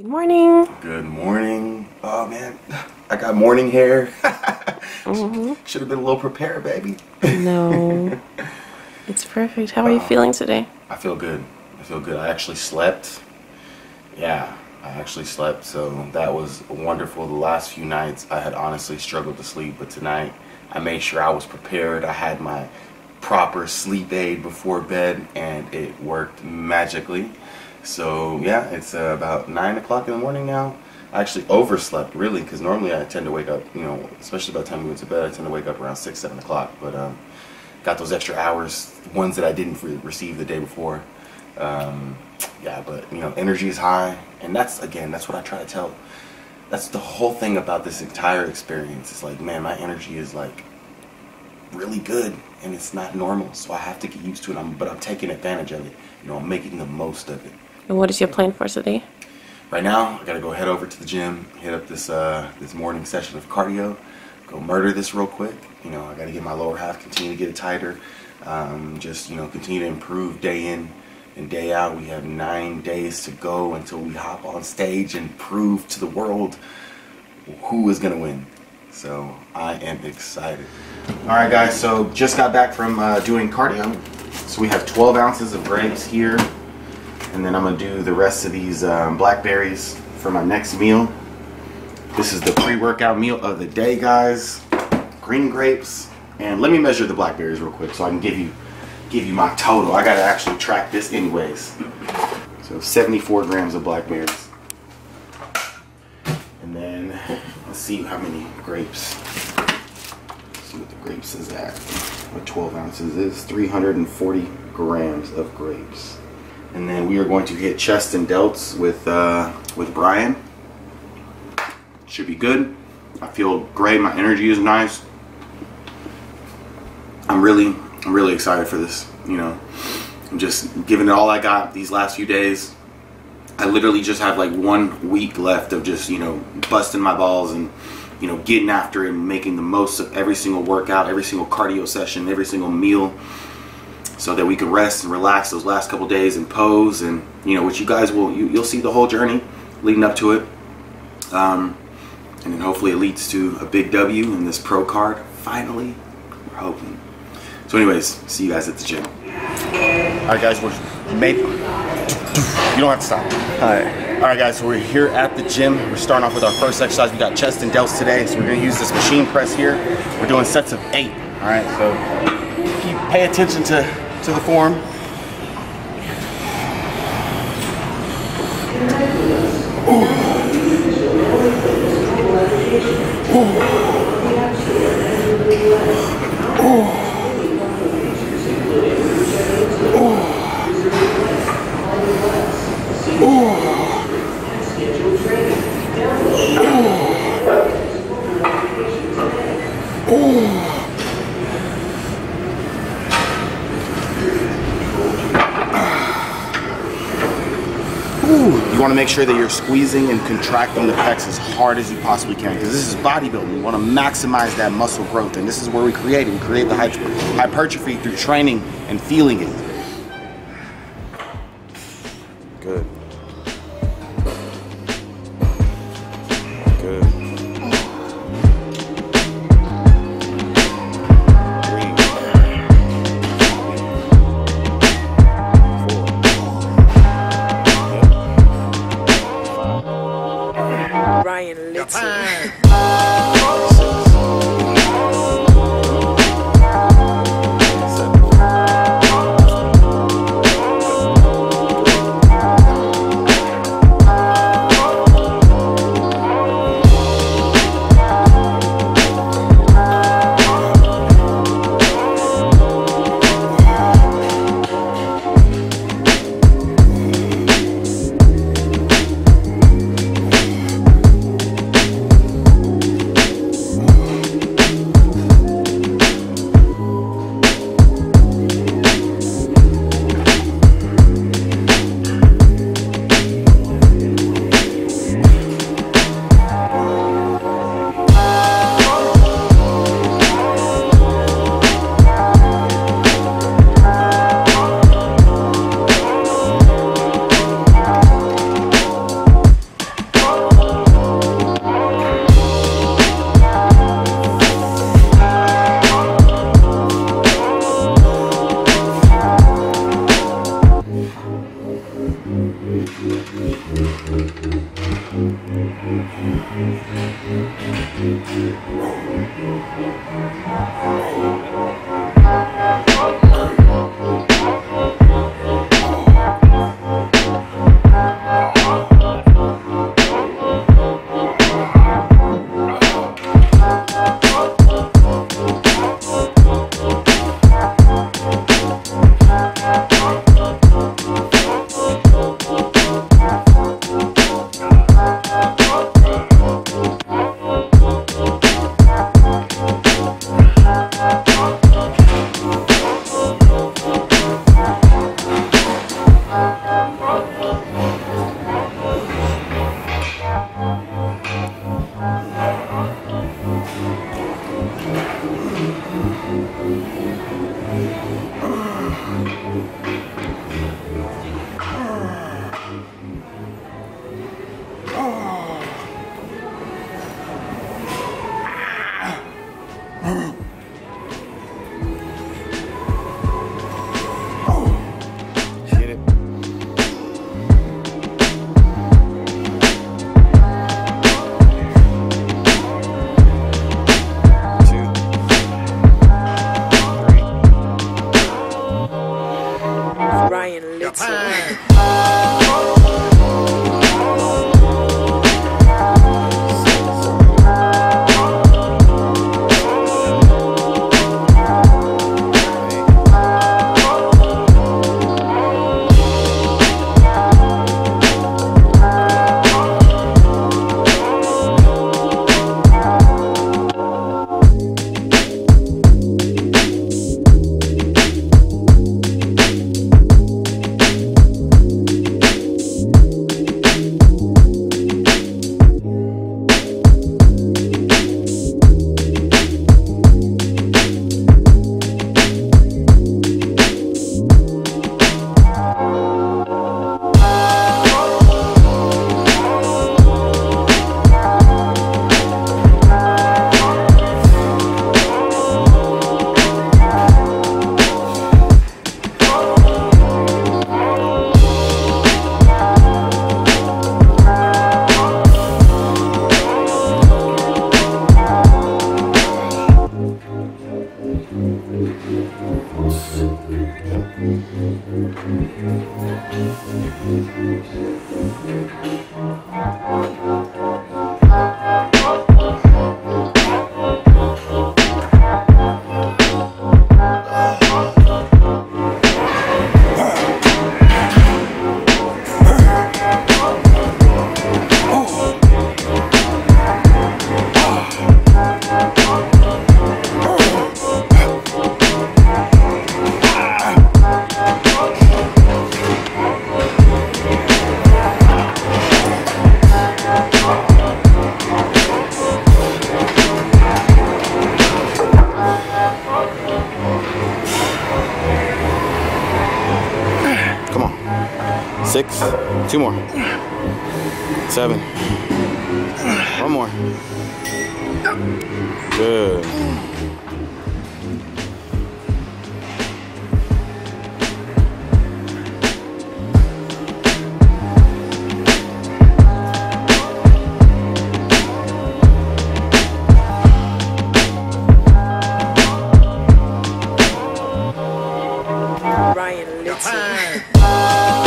Good morning. Good morning. Oh man, I got morning hair. Mm-hmm. Should have been a little prepared, baby. No, it's perfect. How are you feeling today? I feel good. I feel good. I actually slept. Yeah, I actually slept, so that was wonderful. The last few nights, I had honestly struggled to sleep, but tonight, I made sure I was prepared. I had my proper sleep aid before bed, and it worked magically. So yeah, it's uh, about nine o'clock in the morning now. I actually overslept really because normally I tend to wake up, you know, especially by the time we went to bed, I tend to wake up around six, seven o'clock. But um, got those extra hours, ones that I didn't re- receive the day before. Um, yeah, but you know, energy is high, and that's again, that's what I try to tell. That's the whole thing about this entire experience. It's like, man, my energy is like really good, and it's not normal, so I have to get used to it. I'm, but I'm taking advantage of it. You know, I'm making the most of it. And what is your plan for today? Right now, I gotta go head over to the gym, hit up this uh, this morning session of cardio, go murder this real quick. You know, I gotta get my lower half, continue to get it tighter. Um, just you know, continue to improve day in and day out. We have nine days to go until we hop on stage and prove to the world who is gonna win. So I am excited. All right, guys. So just got back from uh, doing cardio. So we have 12 ounces of grapes here and then I'm gonna do the rest of these um, blackberries for my next meal. This is the pre-workout meal of the day, guys. Green grapes, and let me measure the blackberries real quick so I can give you give you my total. I gotta actually track this anyways. So 74 grams of blackberries, and then let's see how many grapes. Let's see what the grapes is at. What 12 ounces is 340 grams of grapes and then we are going to hit chest and delts with uh, with Brian. Should be good. I feel great. My energy is nice. I'm really, I'm really excited for this. You know, I'm just giving it all I got these last few days. I literally just have like one week left of just you know busting my balls and you know getting after it and making the most of every single workout, every single cardio session, every single meal so that we can rest and relax those last couple days and pose and you know which you guys will you, will see the whole journey leading up to it. Um, and then hopefully it leads to a big w in this pro card. Finally we're hoping. So anyways see you guys at the gym. All right guys we're made you don't have to stop. All right. All right guys so we're here at the gym. We're starting off with our first exercise. We got chest and delts today so we're going to use this machine press here. We're doing sets of eight. All right so keep pay attention to to the form. You want to make sure that you're squeezing and contracting the pecs as hard as you possibly can because this is bodybuilding. You want to maximize that muscle growth, and this is where we create it. We create the hypertrophy through training and feeling it. Get it. Six. Two more. Seven. One more. Good. Ryan Little.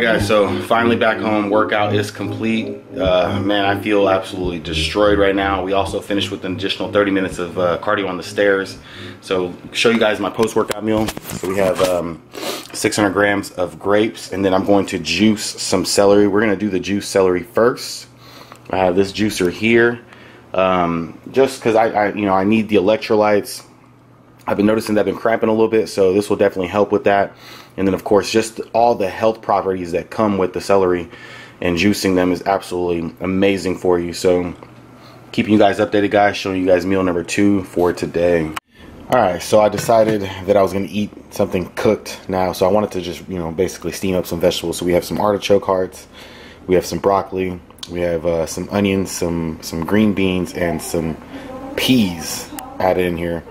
guys, so finally back home. Workout is complete. Uh, man, I feel absolutely destroyed right now. We also finished with an additional 30 minutes of uh, cardio on the stairs. So show you guys my post-workout meal. So we have um, 600 grams of grapes, and then I'm going to juice some celery. We're gonna do the juice celery first. I have this juicer here, um, just because I, I, you know, I need the electrolytes. I've been noticing that I've been cramping a little bit, so this will definitely help with that. And then, of course, just all the health properties that come with the celery and juicing them is absolutely amazing for you. So, keeping you guys updated, guys, showing you guys meal number two for today. All right, so I decided that I was gonna eat something cooked now. So I wanted to just, you know, basically steam up some vegetables. So we have some artichoke hearts, we have some broccoli, we have uh, some onions, some some green beans, and some peas added in here.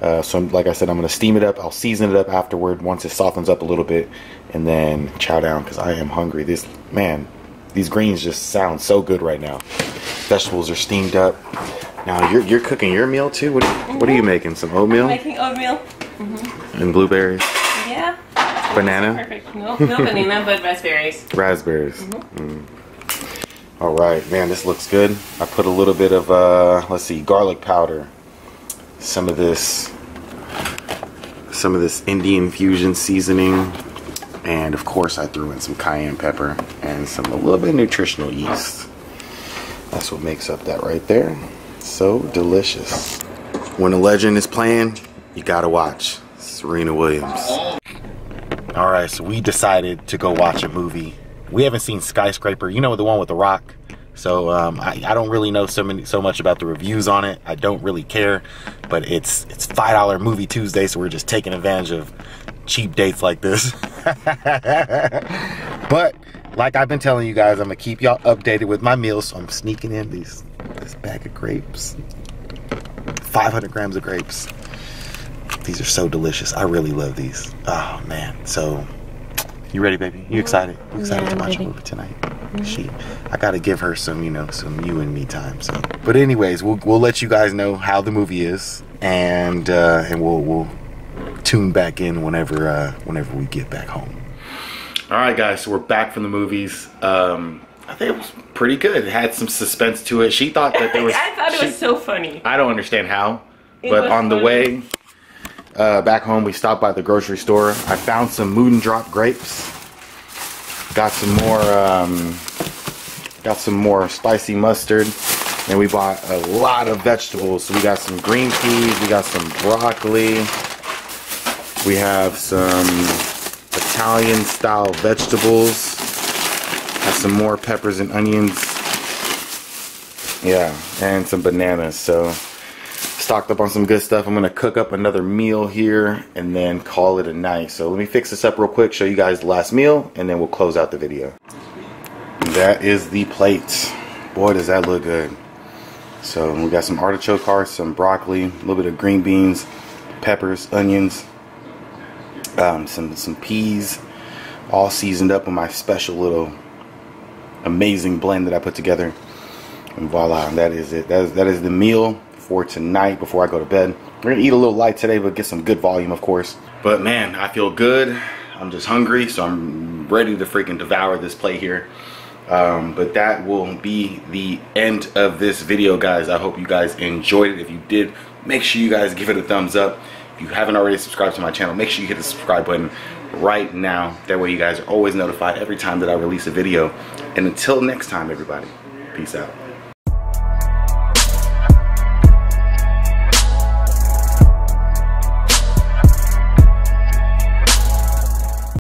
Uh, so like I said, I'm gonna steam it up. I'll season it up afterward once it softens up a little bit, and then chow down because I am hungry. This man, these greens just sound so good right now. Vegetables are steamed up. Now you're you're cooking your meal too. What are, what are you making? Some oatmeal Making oatmeal. Mhm. and blueberries, Yeah. banana, Perfect. No, no banana, but raspberries. raspberries. Mm. All right, man, this looks good. I put a little bit of uh, let's see, garlic powder, some of this, some of this Indian fusion seasoning, and of course I threw in some cayenne pepper and some a little bit of nutritional yeast. That's what makes up that right there. So delicious. When a legend is playing, you gotta watch Serena Williams. All right, so we decided to go watch a movie. We haven't seen Skyscraper. You know the one with The Rock. So um, I, I don't really know so many so much about the reviews on it. I don't really care, but it's it's five dollar movie Tuesday, so we're just taking advantage of cheap dates like this. but like I've been telling you guys, I'm gonna keep y'all updated with my meals. So I'm sneaking in these this bag of grapes, 500 grams of grapes. These are so delicious. I really love these. Oh man. So you ready, baby? You excited? You excited Yeah, to watch a movie tonight? She, I gotta give her some, you know, some you and me time. So, but anyways, we'll we'll let you guys know how the movie is, and uh, and we'll we'll tune back in whenever uh, whenever we get back home. All right, guys. So we're back from the movies. Um, I think it was pretty good. It had some suspense to it. She thought that there was. I thought it she- was so funny. I don't understand how, It but was on the funny. way uh, back home, we stopped by the grocery store. I found some Mood and Drop grapes. Got some more, um, got some more spicy mustard, and we bought a lot of vegetables. So we got some green peas, we got some broccoli, we have some Italian style vegetables, some more peppers and onions. Yeah, and some bananas. So stocked up on some good stuff. I'm gonna cook up another meal here and then call it a night. So let me fix this up real quick, show you guys the last meal, and then we'll close out the video. That is the plate. Boy, does that look good. So we got some artichoke hearts, some broccoli, a little bit of green beans, peppers, onions, um, some some peas, all seasoned up with my special little amazing blend that I put together. And voila, that is it. That is, that is the meal for tonight before I go to bed. We're gonna eat a little light today, but get some good volume, of course. But man, I feel good. I'm just hungry, so I'm ready to freaking devour this plate here. Um, but that will be the end of this video, guys. I hope you guys enjoyed it. If you did, make sure you guys give it a thumbs up. If you haven't already subscribed to my channel, make sure you hit the subscribe button right now. That way you guys are always notified every time that I release a video. And until next time, everybody, peace out.